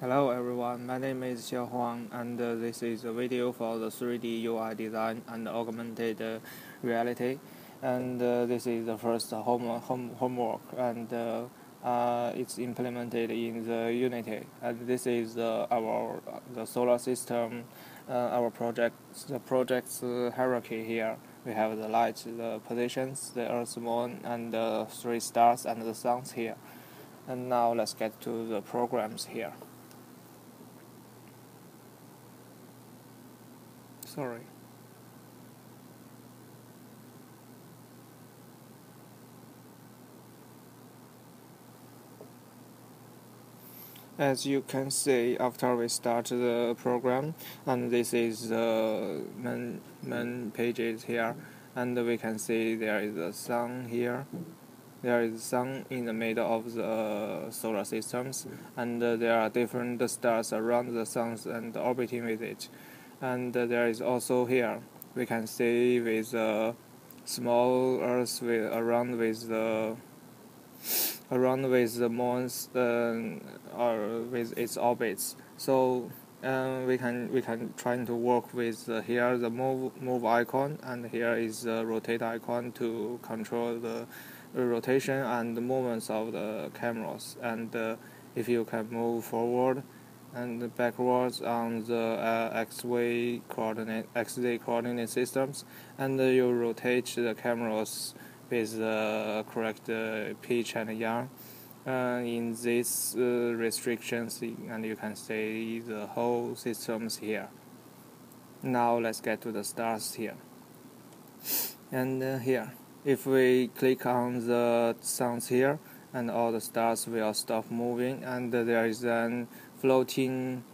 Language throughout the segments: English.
Hello everyone, my name is Xiao Huang and uh, this is a video for the 3D UI design and augmented uh, reality. And uh, this is the first home, home homework and uh, uh, it's implemented in the Unity. And this is uh, our the solar system our project the project's hierarchy here. We have the light the positions the earth moon and the three stars and the suns here. And now let's get to the programs here sorry. As you can see after we start the program and this is the main, main pages here and we can see there is a sun here there is sun in the middle of the solar systems and there are different stars around the sun and orbiting with it and there is also here we can see with a small Earth with around with the around with the moons uh, or with its orbits. So uh, we can we can try to work with uh, here the move move icon and here is the rotate icon to control the rotation and the movements of the cameras and uh, if you can move forward and backwards on the uh, x-y coordinate x-z coordinate systems and you rotate the cameras with the correct uh, pitch and yaw uh, in these uh, restrictions and you can see the whole systems here. Now let's get to the stars here. And uh, here. If we click on the suns here and all the stars will stop moving and there is an floating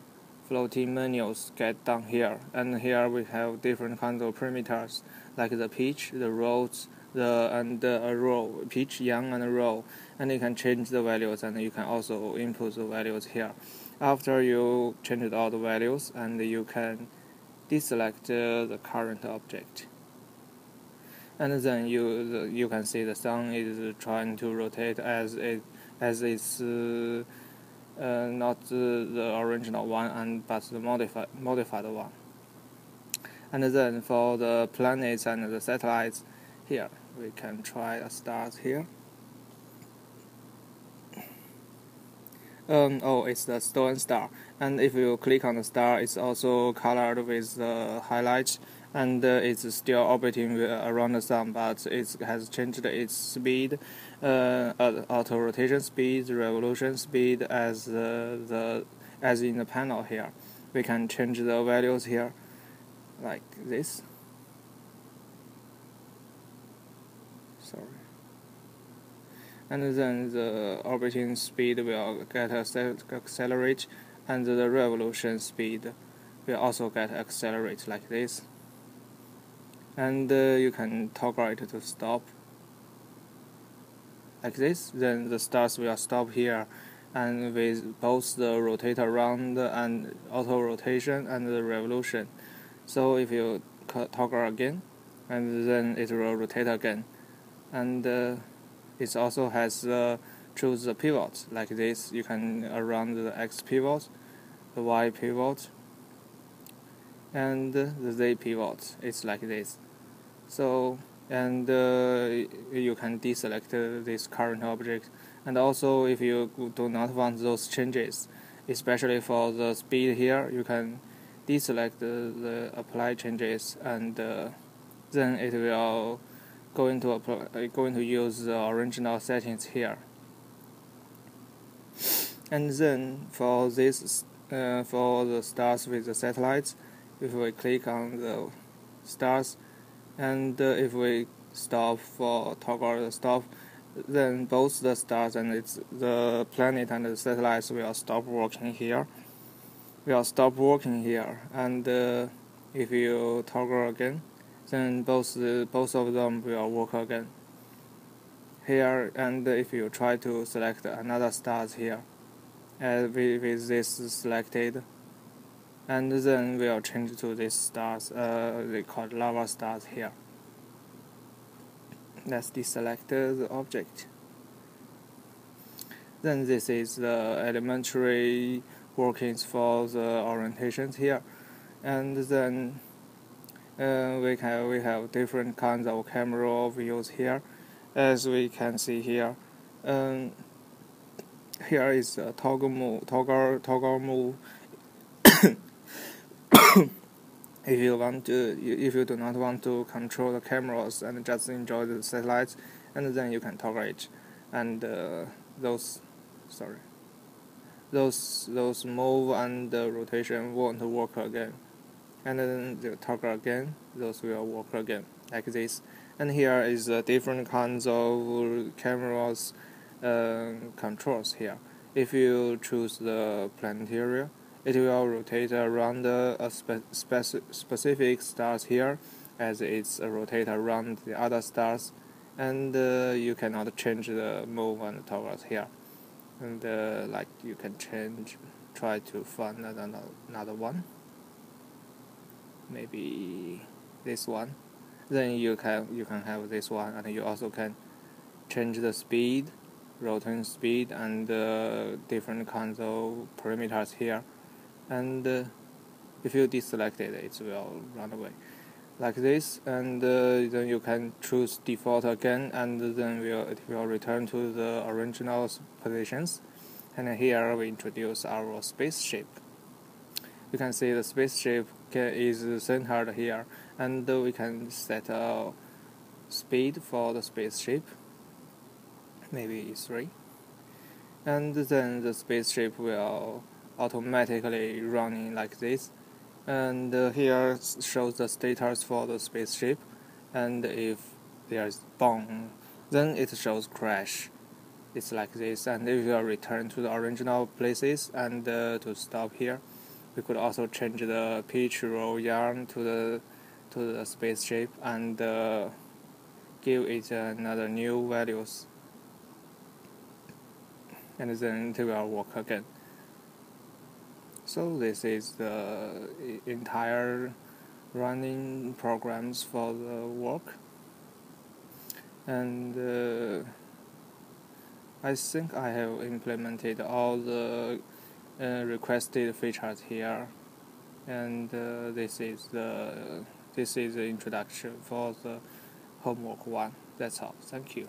floating menus get down here. And here we have different kinds of parameters like the pitch the rows the and a row pitch yaw and row. And you can change the values and you can also input the values here. After you change all the values and you can deselect the current object. And then you you can see the sun is trying to rotate as it as it's uh, uh, not the, the original one and but the modified modified one. And then for the planets and the satellites, here we can try a start here. Um, oh, it's the stone star. And if you click on the star, it's also colored with the highlights and uh, it's still orbiting around the sun, but it has changed its speed, uh, auto rotation speed, revolution speed as the as in the panel here. We can change the values here, like this. Sorry. And then the orbiting speed will get accelerate, and the revolution speed will also get accelerate like this and uh, you can toggle it to stop. Like this then the stars will stop here. And with both the rotate around and auto rotation and the revolution. So if you toggle again and then it will rotate again. And uh, it also has uh, choose the pivot like this you can around the x pivot the y pivot and the z pivot. It's like this. So and uh, you can deselect this current object. And also if you do not want those changes especially for the speed here you can deselect the, the apply changes and uh, then it will going to apply, going to use the original settings here. And then for this uh, for the stars with the satellites if we click on the stars and uh, if we stop for toggle the stop then both the stars and it's the planet and the satellites will stop working here. Will stop working here. And uh, if you toggle again then both the, both of them will work again. Here and if you try to select another stars here uh, with, with this selected and then we'll change to these stars uh, they call lava stars here let's deselect the object then this is the elementary workings for the orientations here, and then uh, we can we have different kinds of camera views here, as we can see here. Um, here is a toggle move, toggle toggle move. If you want to, if you do not want to control the cameras and just enjoy the satellites, and then you can toggle it, and uh, those, sorry. Those those move and the rotation won't work again. And then the toggle again those will work again like this. And here is uh, different kinds of cameras uh, controls here. If you choose the planetarium it will rotate around a spe speci specific stars here as it's uh, rotate around the other stars. And uh, you cannot change the move and toggles here. And uh, like you can change try to find another another one. Maybe this one. Then you can you can have this one. And you also can change the speed rotation speed and uh, different kinds of parameters here and uh, if you deselect it it will run away. Like this and uh, then you can choose default again and then will, it will return to the original positions. And here we introduce our spaceship. You can see the spaceship is centered here and we can set a speed for the spaceship. Maybe 3 and then the spaceship will automatically running like this. And uh, here shows the status for the spaceship. And if there's bomb then it shows crash. It's like this. And if you return to the original places and uh, to stop here we could also change the pitch roll yarn to the to the spaceship and uh, give it another new values. And then it will work again so this is the entire running programs for the work. And uh, I think I have implemented all the uh, requested features here. And uh, this is the this is the introduction for the homework one. That's all. Thank you